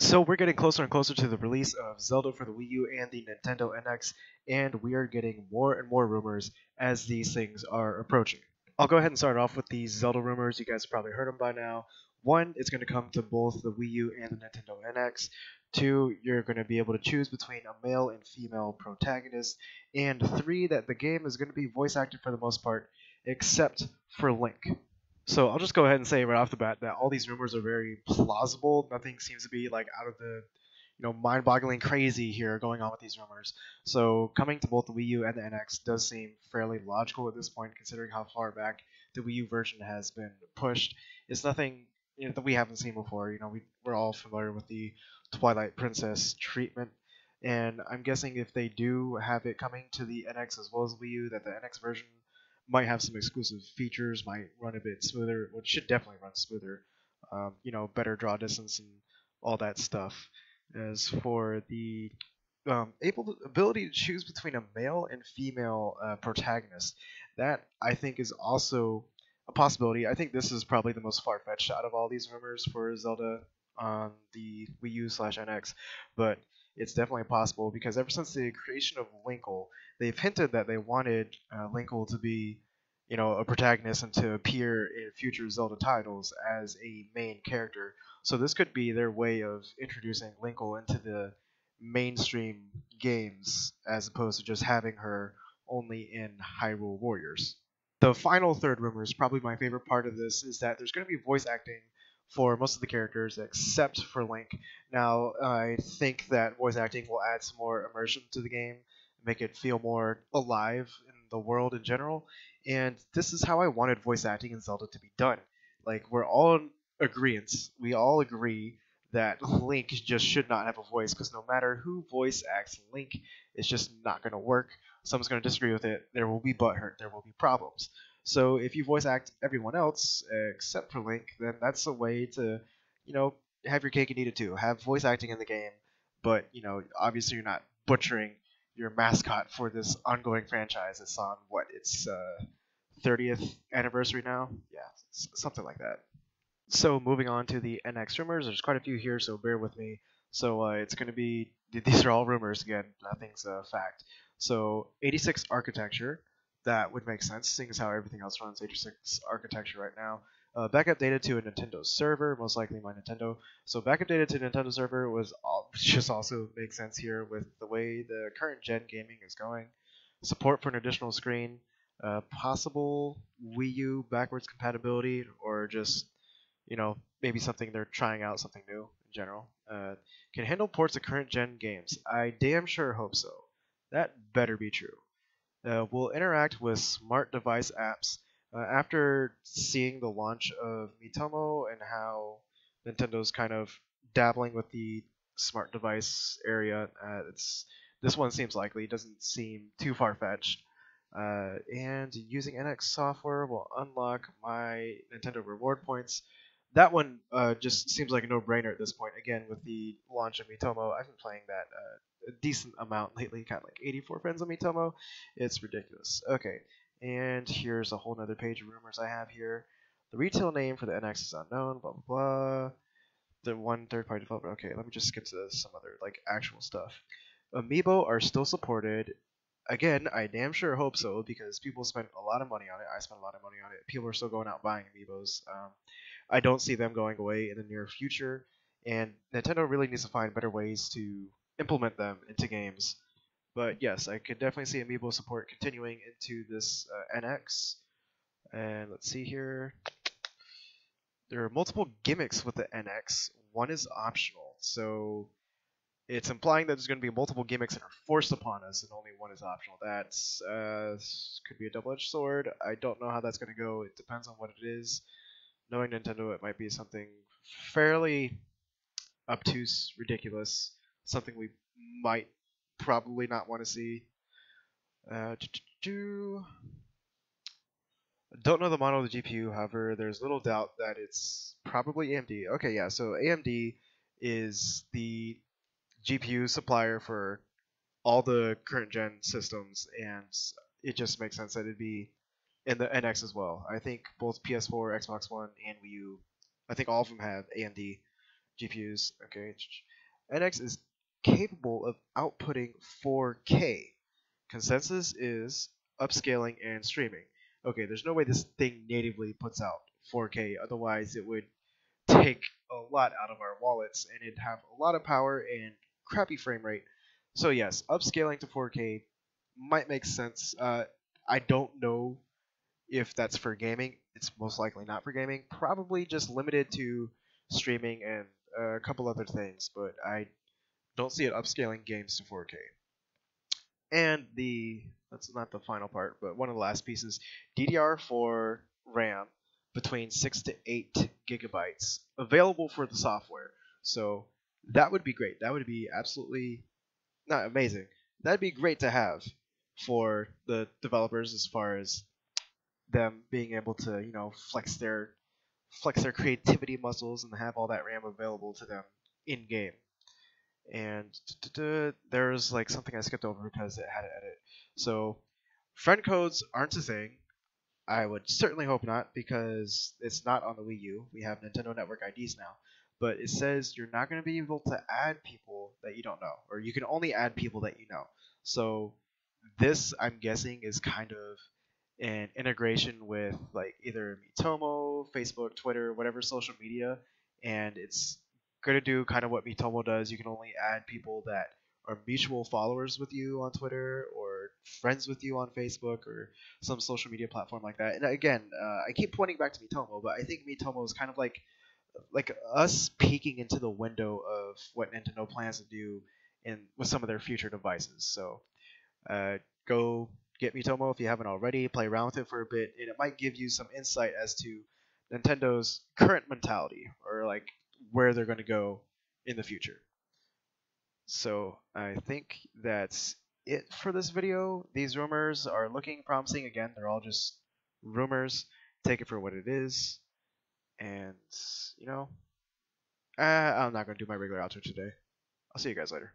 So we're getting closer and closer to the release of Zelda for the Wii U and the Nintendo NX, and we are getting more and more rumors as these things are approaching. I'll go ahead and start off with these Zelda rumors. You guys probably heard them by now. One, it's going to come to both the Wii U and the Nintendo NX. Two, you're going to be able to choose between a male and female protagonist. And three, that the game is going to be voice acted for the most part, except for Link. So I'll just go ahead and say right off the bat that all these rumors are very plausible. Nothing seems to be like out of the you know mind-boggling crazy here going on with these rumors. So coming to both the Wii U and the NX does seem fairly logical at this point, considering how far back the Wii U version has been pushed. It's nothing you know, that we haven't seen before. You know, we we're all familiar with the Twilight Princess treatment, and I'm guessing if they do have it coming to the NX as well as Wii U, that the NX version might have some exclusive features, might run a bit smoother, which should definitely run smoother. Um, you know, better draw distance and all that stuff. As for the um, able to, ability to choose between a male and female uh, protagonist, that I think is also a possibility. I think this is probably the most far fetched out of all these rumors for Zelda on the Wii U slash NX, but it's definitely possible because ever since the creation of Linkle, they've hinted that they wanted uh, Linkle to be, you know, a protagonist and to appear in future Zelda titles as a main character. So this could be their way of introducing Linkle into the mainstream games as opposed to just having her only in Hyrule Warriors. The final third rumor is probably my favorite part of this is that there's going to be voice acting for most of the characters except for Link. Now, I think that voice acting will add some more immersion to the game, make it feel more alive in the world in general. And this is how I wanted voice acting in Zelda to be done. Like, we're all in agreement. We all agree that Link just should not have a voice because no matter who voice acts Link, it's just not going to work. Someone's going to disagree with it. There will be butthurt. There will be problems. So if you voice act everyone else except for Link, then that's a way to, you know, have your cake and eat it too. Have voice acting in the game, but you know, obviously you're not butchering your mascot for this ongoing franchise. It's on what its uh, 30th anniversary now. Yeah, something like that. So moving on to the NX rumors, there's quite a few here, so bear with me. So uh, it's going to be these are all rumors again, nothing's a fact. So 86 architecture, that would make sense, seeing as how everything else runs 86 architecture right now. Uh, backup data to a Nintendo server, most likely my Nintendo. So backup data to Nintendo server was all, just also makes sense here with the way the current gen gaming is going. Support for an additional screen, uh, possible Wii U backwards compatibility, or just you know maybe something they're trying out something new in general. Uh, can handle ports of current gen games. I damn sure hope so. That better be true uh, will interact with smart device apps. Uh, after seeing the launch of Miitomo and how Nintendo's kind of dabbling with the smart device area, uh, it's this one seems likely. It doesn't seem too far fetched. Uh, and using NX software will unlock my Nintendo reward points. That one uh, just seems like a no-brainer at this point. Again, with the launch of Miitomo, I've been playing that uh, a decent amount lately. Got like 84 friends on Miitomo. It's ridiculous. Okay, and here's a whole other page of rumors I have here. The retail name for the NX is unknown. Blah blah blah. The one third-party developer. Okay, let me just skip to some other like actual stuff. Amiibo are still supported. Again, I damn sure hope so because people spent a lot of money on it. I spent a lot of money on it. People are still going out buying amiibos. Um, I don't see them going away in the near future, and Nintendo really needs to find better ways to implement them into games. But yes, I could definitely see Amiibo support continuing into this uh, NX. And let's see here. There are multiple gimmicks with the NX. One is optional, so it's implying that there's going to be multiple gimmicks that are forced upon us, and only one is optional. That's uh, could be a double-edged sword. I don't know how that's going to go. It depends on what it is. Knowing Nintendo, it might be something fairly obtuse, ridiculous something we might probably not want to see. Uh, don't know the model of the GPU, however, there's little doubt that it's probably AMD. Okay, yeah, so AMD is the GPU supplier for all the current gen systems, and it just makes sense that it'd be in the NX as well. I think both PS4, Xbox One, and Wii U, I think all of them have AMD GPUs. Okay, NX is capable of outputting 4K. Consensus is upscaling and streaming. Okay, there's no way this thing natively puts out 4K, otherwise it would take a lot out of our wallets and it'd have a lot of power and crappy frame rate. So yes, upscaling to 4K might make sense. Uh, I don't know if that's for gaming. It's most likely not for gaming. Probably just limited to streaming and a couple other things, but I don't see it upscaling games to 4K. And the that's not the final part, but one of the last pieces, DDR4 RAM between 6 to 8 gigabytes available for the software. So that would be great. That would be absolutely not amazing. That'd be great to have for the developers as far as them being able to, you know, flex their flex their creativity muscles and have all that RAM available to them in game. And there's like something I skipped over because it had to edit. So friend codes aren't a thing. I would certainly hope not because it's not on the Wii U. We have Nintendo Network IDs now. But it says you're not going to be able to add people that you don't know, or you can only add people that you know. So this, I'm guessing, is kind of an integration with like either Miitomo, Facebook, Twitter, whatever social media, and it's going to do kind of what Miitomo does. You can only add people that are mutual followers with you on Twitter or friends with you on Facebook or some social media platform like that. And again, uh, I keep pointing back to Miitomo, but I think Miitomo is kind of like like us peeking into the window of what Nintendo plans to do in with some of their future devices. So uh, go get Miitomo if you haven't already. Play around with it for a bit, and it might give you some insight as to Nintendo's current mentality or like where they're going to go in the future. So I think that's it for this video. These rumors are looking promising. Again, they're all just rumors. Take it for what it is. And, you know, uh, I'm not going to do my regular outro today. I'll see you guys later.